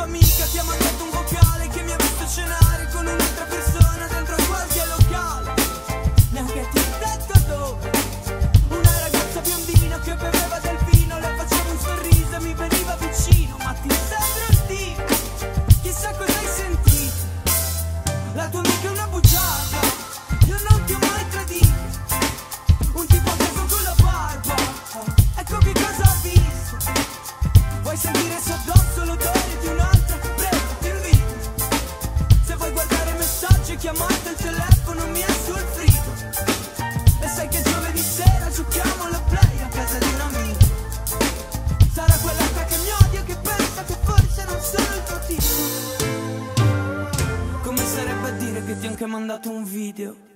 tua amica ti ha mandato un vocale che mi ha visto cenare con un'altra persona dentro qualche locale. Neanche ti ho detto dove. Una ragazza biondina che beveva del vino, le faceva un sorriso e mi veniva vicino. Ma ti sei il chissà cosa hai sentito. La tua amica è una bugiarda, io non ti ho mai tradito. Un tipo preso con la barba, ecco che cosa ho visto. Vuoi sentire sotto? Casa di un Sarà quell'altra che mi odia che pensa che forse non sono il tuo tipo. Come sarebbe a dire che ti ho anche mandato un video